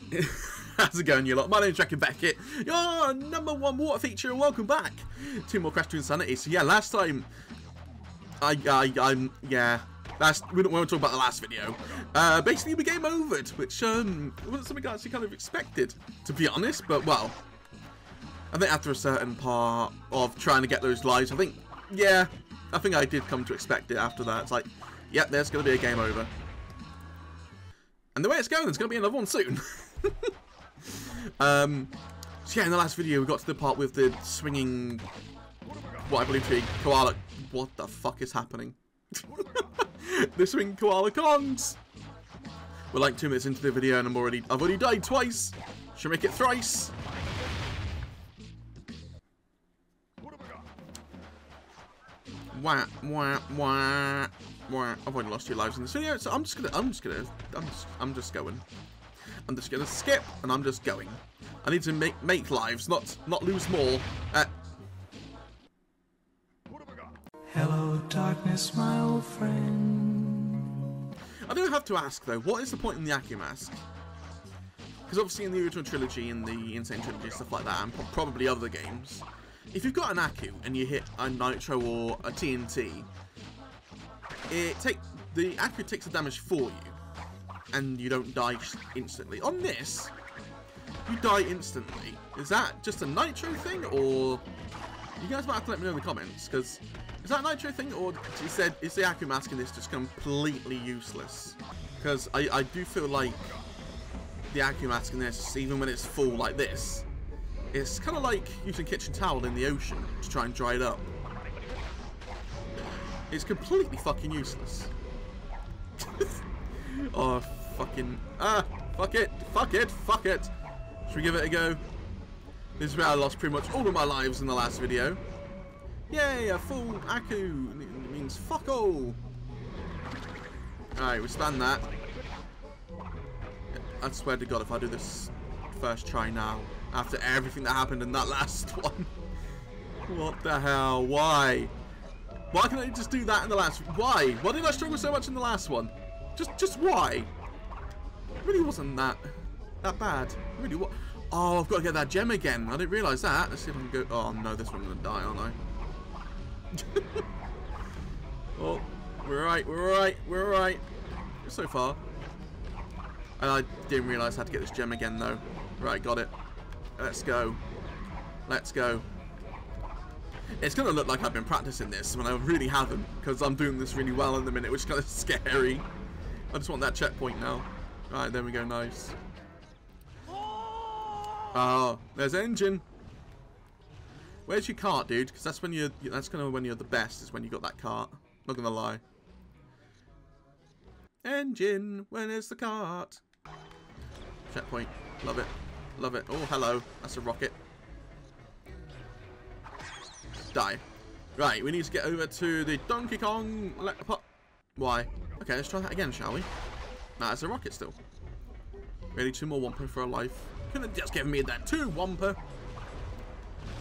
How's it going, you lot? My name's Jack and Beckett, your number one water feature, and welcome back to more Crash Twinsanity. So yeah, last time, I, I, I'm, yeah, last, we don't want to talk about the last video. Uh, basically, we game overed, which um, wasn't something I actually kind of expected, to be honest, but well, I think after a certain part of trying to get those lives, I think, yeah, I think I did come to expect it after that. It's like, yep, there's going to be a game over. And the way it's going, there's going to be another one soon. um, so yeah, in the last video, we got to the part with the swinging, what I believe to be koala. What the fuck is happening? the swinging koala Kongs. We're like two minutes into the video, and I'm already, I've already died twice. Should make it thrice. Wah, wah, wah, wah. I've already lost two lives in this video, so I'm just gonna, I'm just gonna, I'm just, I'm just going. I'm just gonna skip, and I'm just going. I need to make make lives, not not lose more. Uh, Hello, darkness, my old friend. I do have to ask though, what is the point in the Aku mask? Because obviously in the original trilogy, in the Insane trilogy, stuff like that, and probably other games, if you've got an Aku and you hit a Nitro or a TNT, it take the Aku takes the damage for you, and you don't die instantly. On this, you die instantly. Is that just a Nitro thing, or you guys might have to let me know in the comments? Because is that a Nitro thing, or you said is the Aku mask in this just completely useless? Because I I do feel like the Aku mask in this, even when it's full like this, it's kind of like using kitchen towel in the ocean to try and dry it up. It's completely fucking useless. oh, fucking... Ah, fuck it, fuck it, fuck it. Should we give it a go? This is where I lost pretty much all of my lives in the last video. Yay, a full Aku it means fuck all. Alright, we stand that. I swear to god if I do this first try now, after everything that happened in that last one. what the hell? Why? Why can't I just do that in the last? Why? Why did I struggle so much in the last one? Just, just why? Really wasn't that that bad. Really what? Oh, I've got to get that gem again. I didn't realise that. Let's see if I can go. Oh no, this one's gonna die, aren't I? oh, we're right. We're right. We're right. So far. And I didn't realise I had to get this gem again though. Right, got it. Let's go. Let's go. It's going to look like I've been practicing this when I really haven't, because I'm doing this really well in the minute, which is kind of scary. I just want that checkpoint now. Right, there we go, nice. Oh, there's N. Gin. Where's your cart, dude? Because that's when you're, that's kind of when you're the best, is when you got that cart. Not to lie. N. Gin, when is the cart? Checkpoint, love it. Love it. Oh, hello. That's a rocket. Die. Right, we need to get over to the Donkey Kong... Why? Okay, let's try that again, shall we? Nah, it's a rocket still. Really, two more Wumpa for a life. Couldn't just given me that two Wumpa.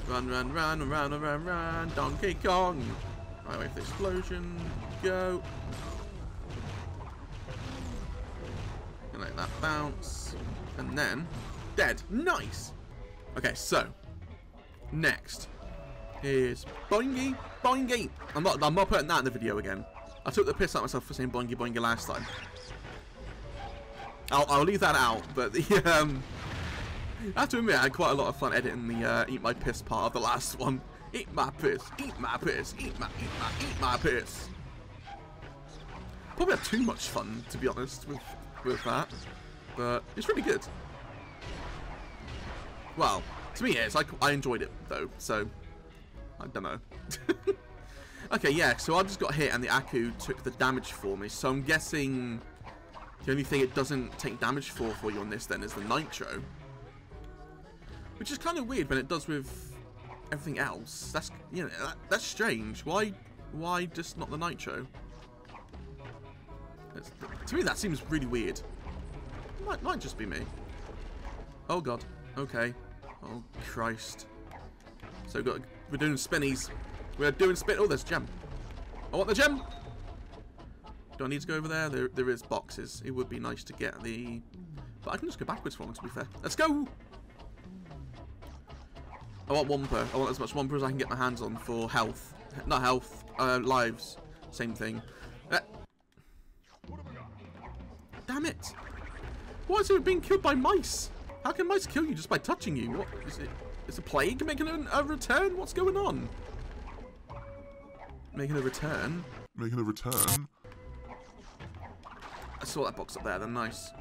Run, run, run, run, run, run, Donkey Kong. Right, wait for the explosion. Go. Let that bounce. And then dead. Nice. Okay, so next is boingy boingy. I'm not. I'm not putting that in the video again. I took the piss out of myself for saying boingy boingy last time. I'll, I'll leave that out, but the, um, I have to admit I had quite a lot of fun editing the uh, eat my piss part of the last one. Eat my piss, eat my piss, eat my, eat my, eat my piss. Probably had too much fun, to be honest, with with that, but it's really good. Well, to me it is. I, I enjoyed it, though, so... I don't know. okay, yeah, so I just got hit and the Aku took the damage for me, so I'm guessing... The only thing it doesn't take damage for for you on this, then, is the Nitro. Which is kind of weird when it does with everything else. That's, you know, that, that's strange. Why, why just not the Nitro? To me, that seems really weird. Might, might just be me. Oh, God. Okay. Oh, Christ. So we've got, we're doing spinnies. We're doing spin. Oh, there's gem. I want the gem. Do I need to go over there? There, there is boxes. It would be nice to get the But I can just go backwards for them, to be fair. Let's go! I want Wumpa. I want as much Wumpa as I can get my hands on for health. Not health, uh, lives. Same thing. Uh, damn it! Why is it being killed by mice? How can mice kill you just by touching you? What is it? Is a plague making a return? What's going on? Making a return? Making a return. I saw that box up there, then nice.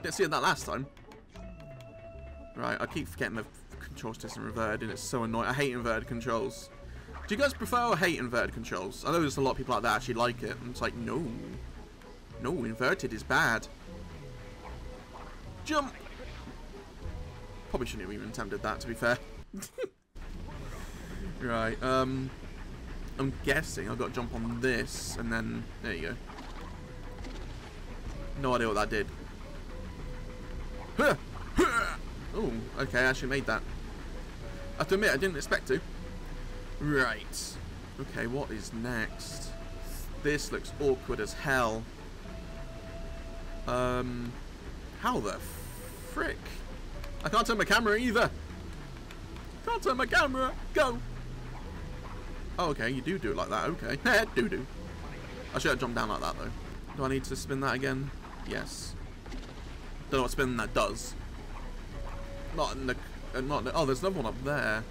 Didn't see that last time. Right, I keep forgetting the control system reverted and it's so annoying. I hate inverted controls. Do you guys prefer or hate inverted controls? I know there's a lot of people out there actually like it, and it's like, no. No, inverted is bad. Jump! Probably shouldn't have even attempted that, to be fair. right, um... I'm guessing I've got to jump on this, and then... There you go. No idea what that did. Oh, okay, I actually made that. I have to admit, I didn't expect to. Right. Okay, what is next? This looks awkward as hell. Um, how the frick? I can't turn my camera either. Can't turn my camera. Go. Oh, okay, you do do it like that. Okay. do do. I should have jumped down like that though. Do I need to spin that again? Yes. Don't know what spin that does. Not in the, uh, not in the, oh, there's another one up there.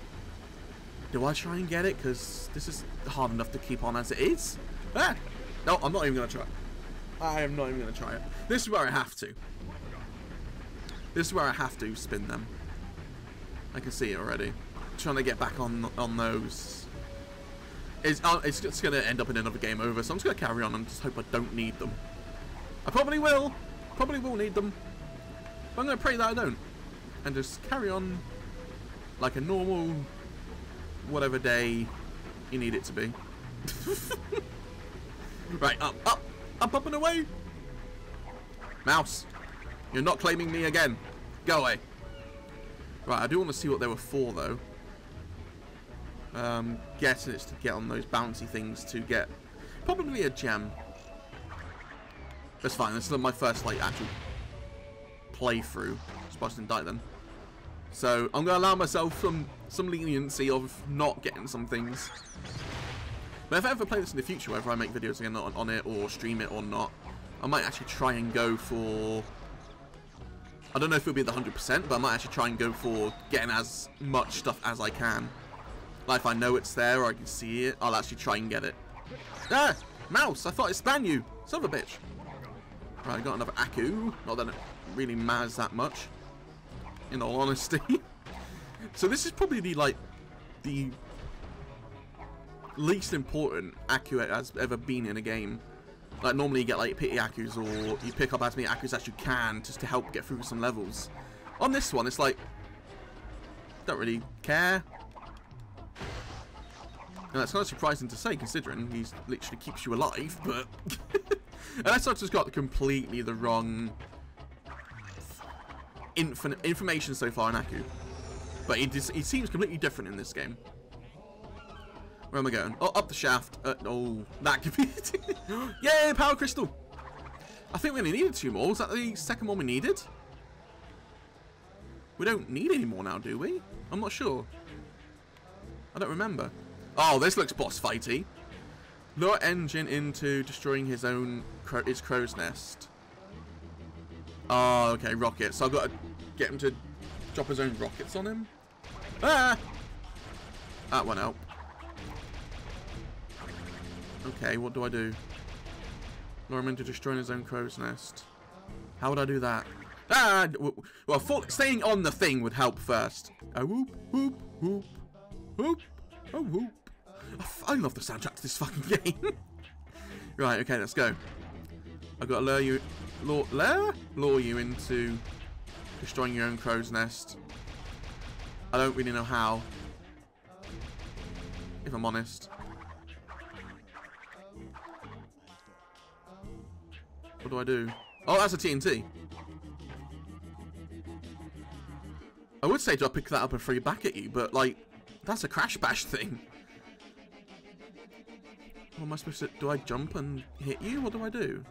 Do I try and get it? Because this is hard enough to keep on as it is. Ah! No, I'm not even going to try. I am not even going to try it. This is where I have to. This is where I have to spin them. I can see it already. Trying to get back on on those. It's, uh, it's just going to end up in another game over, so I'm just going to carry on and just hope I don't need them. I probably will. Probably will need them. But I'm going to pray that I don't. And just carry on like a normal whatever day you need it to be. right, up, up, up, up and away. Mouse, you're not claiming me again. Go away. Right, I do want to see what they were for, though. Um, guessing it's to get on those bouncy things to get probably a gem. That's fine. This is my first like actual playthrough. Supposed to die then. So I'm gonna allow myself some some leniency of not getting some things. But if I ever play this in the future, whether I make videos again on, on it or stream it or not, I might actually try and go for I don't know if it'll be the 100%, but I might actually try and go for getting as much stuff as I can. Like if I know it's there or I can see it, I'll actually try and get it. Ah! Mouse! I thought it span you! Son of a bitch. Right, I got another Aku. Not that it really matters that much. In all honesty. so this is probably the, like, the least important Aku has ever been in a game. Like normally you get like pity Akus or you pick up as many Akus as you can just to help get through some levels. On this one it's like, don't really care. And that's kind of surprising to say considering he literally keeps you alive, but... Unless I've just got completely the wrong infinite information so far in Aku. But he, he seems completely different in this game. Where am I going? Oh, up the shaft. Uh, oh, that could be Yay, power crystal! I think we only needed two more. Was that the second one we needed? We don't need any more now, do we? I'm not sure. I don't remember. Oh, this looks boss fighty. Lure N. Gin into destroying his own his crow's nest. Oh, okay, rocket. So I've got to get him to drop his own rockets on him. Ah! That went out. Okay, what do I do? Lure him into destroying his own crow's nest. How would I do that? Ah! Well, staying on the thing would help first. Oh, whoop, whoop, whoop, whoop, oh, whoop. I love the soundtrack to this fucking game. right, okay, let's go. I've got to lure you, lure, lure? lure you into destroying your own crow's nest. I don't really know how, if I'm honest. What do I do? Oh, that's a TNT. I would say do I pick that up and throw it back at you, but like, that's a crash bash thing. What am I supposed to... Do I jump and hit you? What do I do?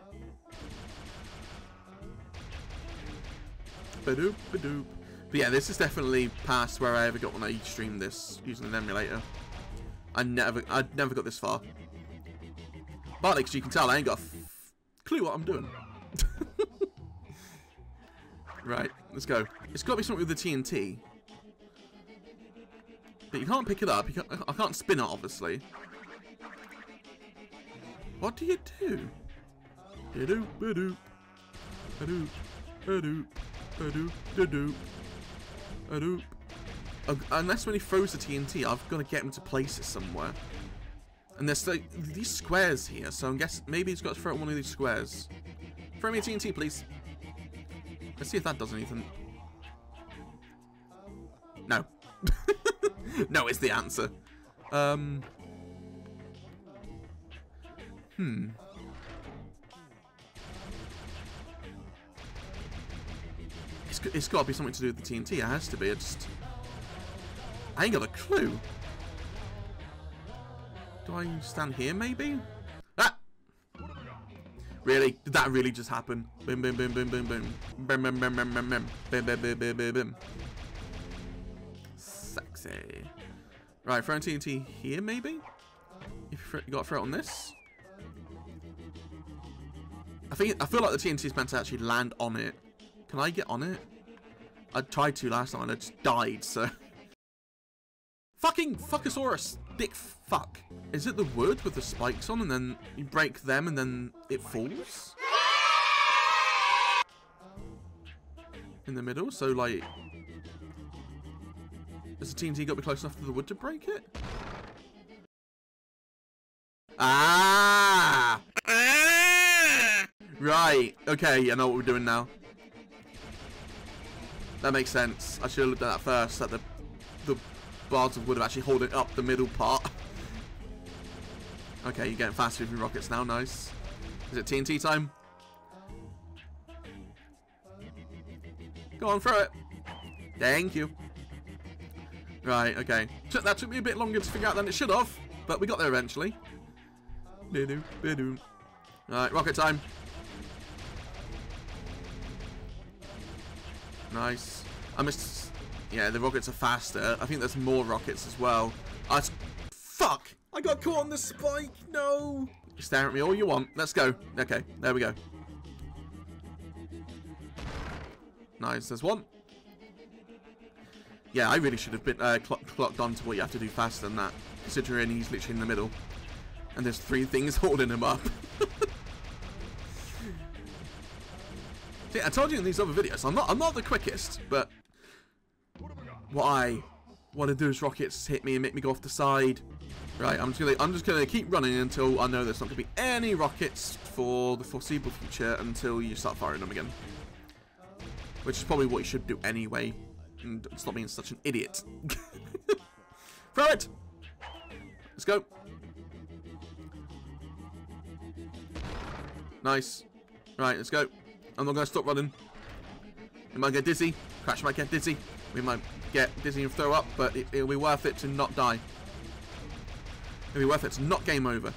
ba-doop, ba-doop. But yeah, this is definitely past where I ever got when I streamed this using an emulator. I never, I never got this far. Partly because you can tell I ain't got a clue what I'm doing. right, let's go. It's got to be something with the TNT. But you can't pick it up. Can't, I can't spin it, obviously. What do you do? Ba-doop, ba-doop. Ba-doop, ba-doop, ba-doop, ba-doop. Uh, unless when he throws the TNT, I've got to get him to place it somewhere. And there's like these squares here, so I'm guessing maybe he's got to throw it one of these squares. Throw me a TNT, please. Let's see if that does anything. No. no is the answer. Um. Hmm. It's, it's got to be something to do with the TNT. It has to be. It just. I ain't got a clue. Do I stand here, maybe? Ah! Really? Did that really just happen? Boom, boom, boom, boom, boom, boom. Boom, boom, boom, boom, boom, boom. Boom, boom, boom, boom, boom, boom. Sexy. Right, throwing TNT here, maybe? If you, you gotta throw it on this? I think I feel like the TNT is meant to actually land on it. Can I get on it? I tried to last time and I just died, so... Fucking Fuckosaurus! Dick fuck. Is it the wood with the spikes on and then you break them and then it falls? In the middle, so like... Does the TNT got be close enough to the wood to break it? Ah! ah! Right, okay, I know what we're doing now. That makes sense. I should have looked at that first, that the, the bars of wood are actually holding up the middle part. Okay, you're getting faster with moving rockets now, nice. Is it TNT time? Go on, throw it. Thank you. Right, okay. That took me a bit longer to figure out than it should have, but we got there eventually. Right, rocket time. Nice. I missed... Yeah, the rockets are faster. I think there's more rockets as well. Oh, fuck! I got caught on the spike. No. Stare at me all you want. Let's go. Okay, there we go. Nice. There's one. Yeah, I really should have been uh, cl clocked on to what you have to do faster than that, considering he's literally in the middle. And there's three things holding him up. See, I told you in these other videos, I'm not I'm not the quickest, but what I want to do is rockets hit me and make me go off the side. Right, I'm just gonna I'm just gonna keep running until I know there's not gonna be any rockets for the foreseeable future until you start firing them again. Which is probably what you should do anyway. And stop being such an idiot. Throw it! Let's go. Nice. Right, let's go. I'm not gonna stop running. We might get dizzy. Crash might get dizzy. We might get dizzy and throw up, but it, it'll be worth it to not die. It'll be worth it. It's not game over.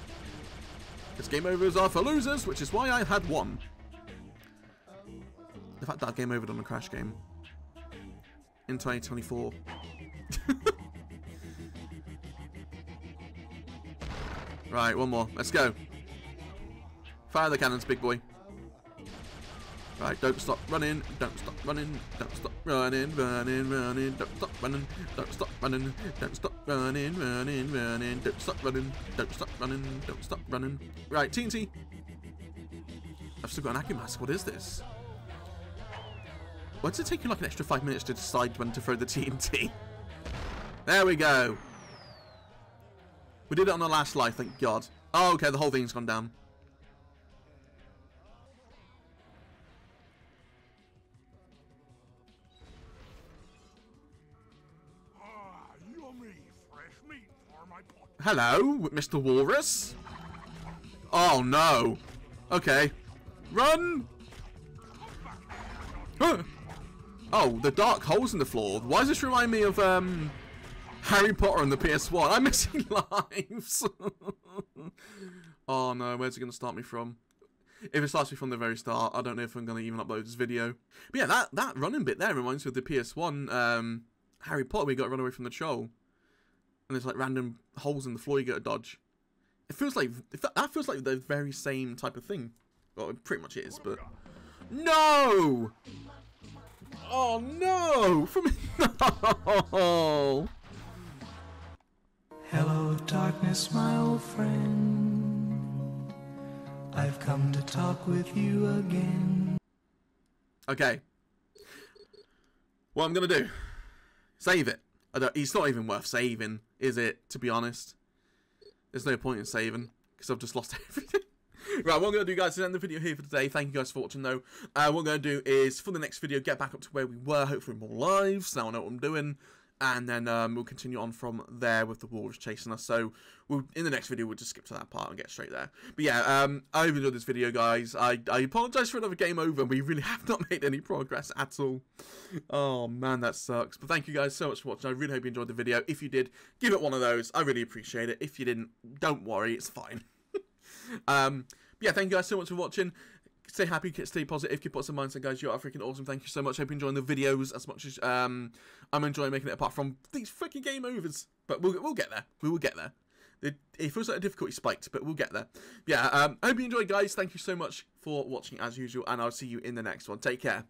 Because game overs are for losers, which is why I had one. The fact that I game overed on a crash game. In 2024. right, one more. Let's go. Fire the cannons, big boy. Right, don't stop running, don't stop running, don't stop running, running, running, don't stop running, don't stop running, don't stop running, running, running, don't stop running, don't stop running, don't stop running. Right, TNT. I've still got an Aku mask, what is this? Why does it take you like an extra five minutes to decide when to throw the TNT? There we go. We did it on the last life, thank God. Oh, okay, the whole thing's gone down. Hello, Mr. Walrus? Oh, no. Okay. Run! Oh, the dark holes in the floor. Why does this remind me of, um... Harry Potter on the PS1? I'm missing lives. oh, no. Where's it going to start me from? If it starts me from the very start, I don't know if I'm going to even upload this video. But yeah, that, that running bit there reminds me of the PS1 um, Harry Potter we got run away from the troll. And there's like random holes in the floor you got to dodge. It feels like, that feels like the very same type of thing. Well, it pretty much is, but... No! Oh no! From no! Hello, darkness, my old friend. I've come to talk with you again. Okay. What I'm gonna do? Save it. I don't, it's not even worth saving, is it? To be honest, there's no point in saving because I've just lost everything. right, what I'm going to do, guys, is end the video here for today. Thank you guys for watching, though. Uh, what I'm going to do is, for the next video, get back up to where we were, hopefully more lives. Now I know what I'm doing and then um, we'll continue on from there with the wolves chasing us. So we'll in the next video we'll just skip to that part and get straight there. But yeah, um, I hope you enjoyed this video, guys. I I apologise for another game over. We really have not made any progress at all. Oh man, that sucks. But thank you guys so much for watching. I really hope you enjoyed the video. If you did, give it one of those. I really appreciate it. If you didn't, don't worry, it's fine. um, yeah, thank you guys so much for watching stay happy, stay positive, keep lots of mindset, guys. You are freaking awesome. Thank you so much. Hope you're enjoying the videos as much as um, I'm enjoying making it. Apart from these freaking game overs, but we'll we'll get there. We will get there. It, it feels like a difficulty spiked, but we'll get there. Yeah. Um, hope you enjoyed, guys. Thank you so much for watching as usual, and I'll see you in the next one. Take care.